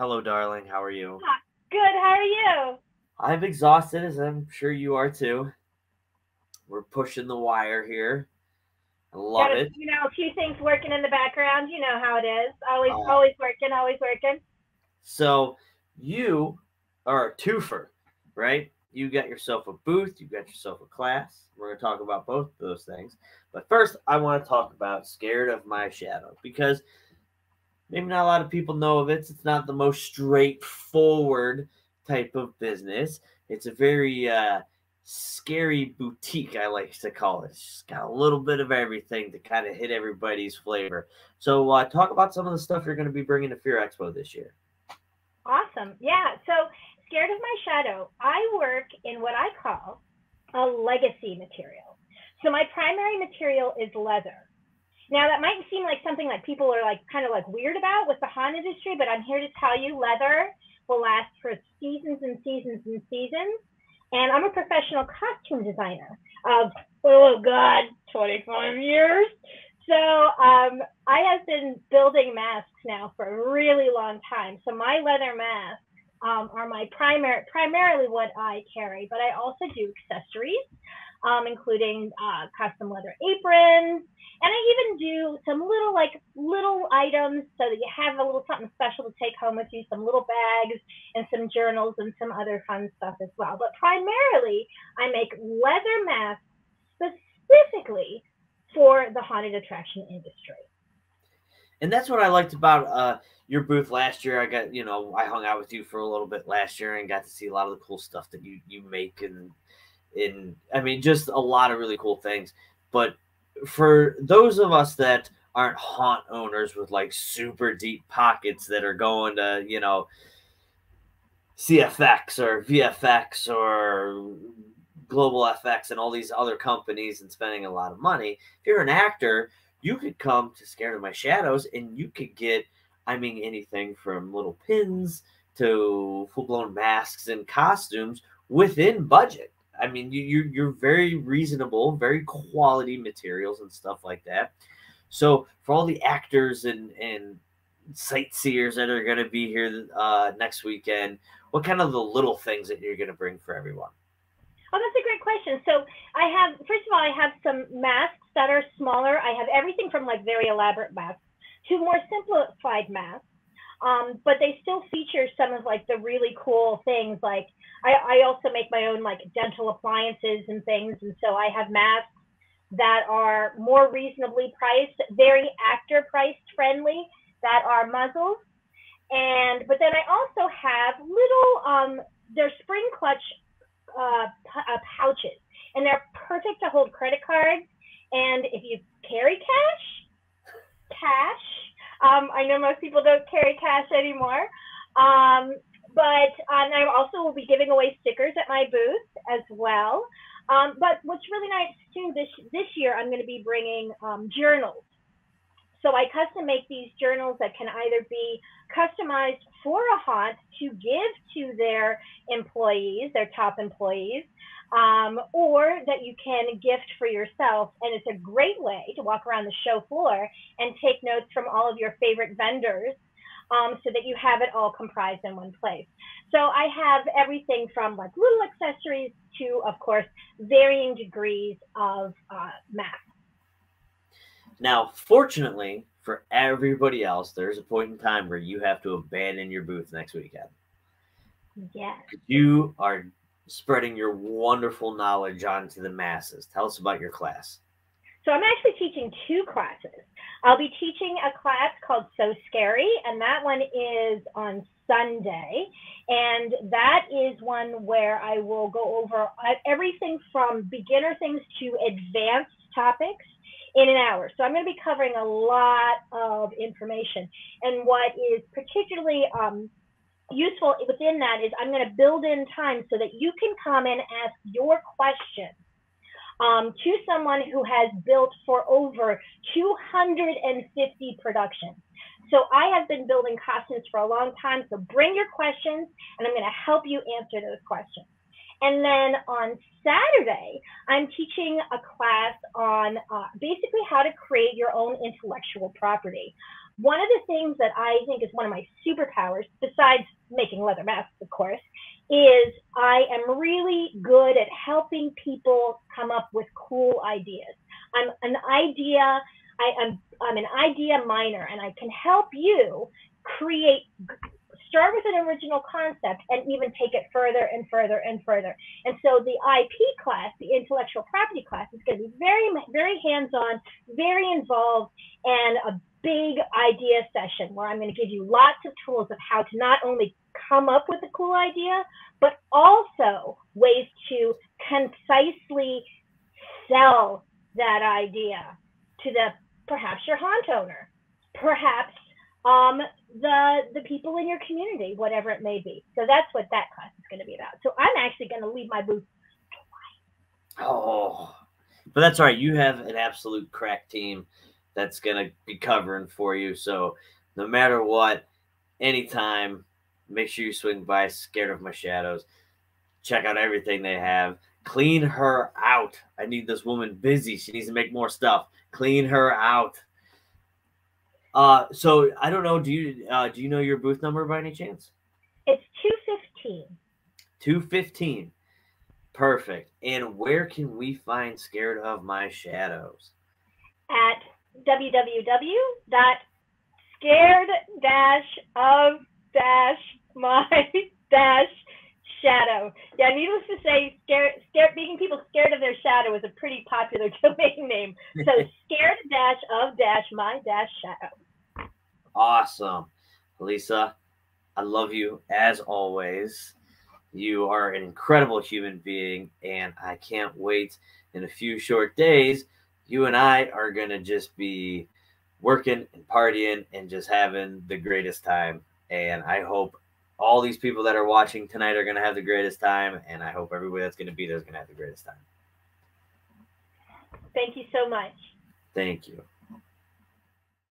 Hello, darling. How are you? Good. How are you? I'm exhausted, as I'm sure you are too. We're pushing the wire here. I love Got it. You know, a few things working in the background. You know how it is. Always, Uh, always working. Always working. So you are a twofer, right? You got yourself a booth, you got yourself a class. We're going to talk about both of those things. But first, I want to talk about Scared of My Shadow because maybe not a lot of people know of it. It's not the most straightforward type of business. It's a very uh, scary boutique, I like to call it. It's got a little bit of everything to kind of hit everybody's flavor. So, uh, talk about some of the stuff you're going to be bringing to Fear Expo this year. Awesome. Yeah. So, scared of my shadow. I work in what I call a legacy material. So my primary material is leather. Now that might seem like something that people are like kind of like weird about with the haunt industry, but I'm here to tell you leather will last for seasons and seasons and seasons. And I'm a professional costume designer of oh god, 25 years. So um, I have been building masks now for a really long time. So my leather masks um, are my primary, primarily what I carry, but I also do accessories, um, including uh, custom leather aprons, and I even do some little like little items so that you have a little something special to take home with you, some little bags and some journals and some other fun stuff as well. But primarily, I make leather masks specifically for the haunted attraction industry. and that's what I liked about uh, your booth last year. I got you know I hung out with you for a little bit last year and got to see a lot of the cool stuff that you you make and in I mean just a lot of really cool things. But for those of us that aren't haunt owners with like super deep pockets that are going to you know CFX or VFX or Global FX and all these other companies and spending a lot of money. If you're an actor, you could come to Scared of My Shadows and you could get, I mean, anything from little pins to full blown masks and costumes within budget. I mean, you, you you're very reasonable, very quality materials and stuff like that. So for all the actors and and sightseers that are going to be here uh, next weekend, what kind of the little things that you're going to bring for everyone? Oh, that's a great question. So I have, first of all, I have some masks that are smaller. I have everything from like very elaborate masks to more simplified masks. Um, but they still feature some of like the really cool things. Like I, I also make my own like dental appliances and things. And so I have masks that are more reasonably priced, very actor priced friendly, that are muzzles. And, but then I also have little, um, they're spring clutch uh, uh, pouches, and they're perfect to hold credit cards. And if you carry cash, cash. Um, I know most people don't carry cash anymore. Um, but um, I also will be giving away stickers at my booth as well. Um, but what's really nice too this this year, I'm going to be bringing um, journals. So I custom make these journals that can either be customized for a haunt to give to their employees, their top employees, um, or that you can gift for yourself. And it's a great way to walk around the show floor and take notes from all of your favorite vendors um, so that you have it all comprised in one place. So I have everything from like little accessories to, of course, varying degrees of uh, masks. Now, fortunately for everybody else, there's a point in time where you have to abandon your booth next weekend. Yes. You are spreading your wonderful knowledge onto the masses. Tell us about your class. So I'm actually teaching two classes. I'll be teaching a class called So Scary, and that one is on Sunday. And that is one where I will go over everything from beginner things to advanced topics in an hour. So I'm going to be covering a lot of information. And what is particularly um, useful within that is I'm going to build in time so that you can come and ask your questions um, to someone who has built for over 250 productions. So I have been building costumes for a long time. So bring your questions, and I'm going to help you answer those questions. And then on Saturday, I'm teaching a class on uh, basically how to create your own intellectual property. One of the things that I think is one of my superpowers, besides making leather masks, of course, is I am really good at helping people come up with cool ideas. I'm an idea, I am I'm an idea miner, and I can help you create start with an original concept and even take it further and further and further. And so the IP class, the intellectual property class, is going to be very, very hands-on, very involved, and a big idea session where I'm going to give you lots of tools of how to not only come up with a cool idea, but also ways to concisely sell that idea to the perhaps your haunt owner, perhaps um, the the people in your community, whatever it may be. So that's what that class is going to be about. So I'm actually going to leave my booth. Oh, but that's all right. You have an absolute crack team that's going to be covering for you. So no matter what, anytime, make sure you swing by. Scared of my shadows. Check out everything they have. Clean her out. I need this woman busy. She needs to make more stuff. Clean her out. Uh, so I don't know. Do you uh, do you know your booth number by any chance? It's two fifteen. Two fifteen. Perfect. And where can we find Scared of My Shadows? At www.scared of my dash shadow. Yeah, needless to say, scared, scared, making people scared of their shadow is a pretty popular domain name. So scared dash of dash my dash shadow. Awesome, Lisa. I love you as always. You are an incredible human being, and I can't wait. In a few short days, you and I are gonna just be working and partying and just having the greatest time. And I hope all these people that are watching tonight are going to have the greatest time, and I hope everybody that's going to be there is going to have the greatest time. Thank you so much. Thank you.